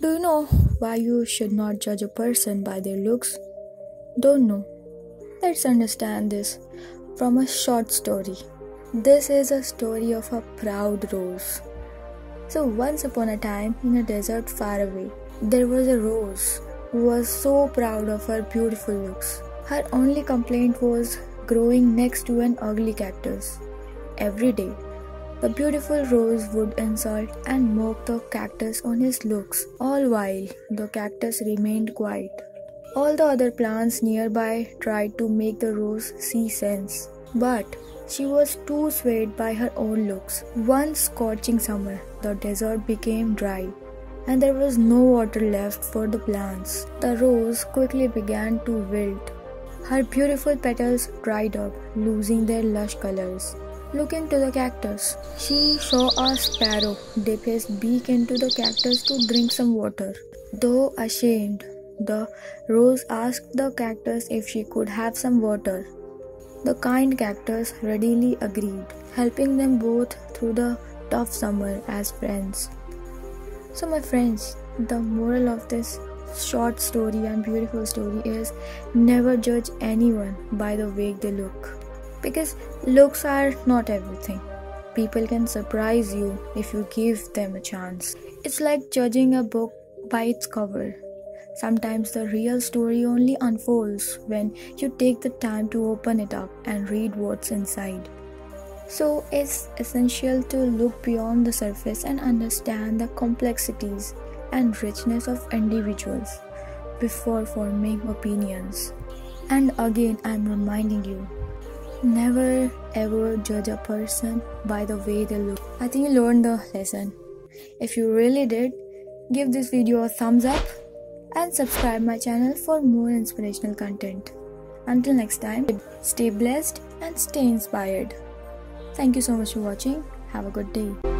Do you know why you should not judge a person by their looks? Don't know. Let's understand this from a short story. This is a story of a proud rose. So, once upon a time, in a desert far away, there was a rose who was so proud of her beautiful looks. Her only complaint was growing next to an ugly cactus. Every day, the beautiful rose would insult and mock the cactus on his looks, all while the cactus remained quiet. All the other plants nearby tried to make the rose see sense, but she was too swayed by her own looks. One scorching summer, the desert became dry and there was no water left for the plants. The rose quickly began to wilt. Her beautiful petals dried up, losing their lush colors. Looking to the cactus, she saw a sparrow dip his beak into the cactus to drink some water. Though ashamed, the rose asked the cactus if she could have some water. The kind cactus readily agreed, helping them both through the tough summer as friends. So, my friends, the moral of this short story and beautiful story is never judge anyone by the way they look because looks are not everything. People can surprise you if you give them a chance. It's like judging a book by its cover. Sometimes the real story only unfolds when you take the time to open it up and read what's inside. So, it's essential to look beyond the surface and understand the complexities and richness of individuals before forming opinions. And again, I'm reminding you Never ever judge a person by the way they look. I think you learned the lesson. If you really did, give this video a thumbs up and subscribe my channel for more inspirational content. Until next time, stay blessed and stay inspired. Thank you so much for watching. Have a good day.